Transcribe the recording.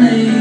name.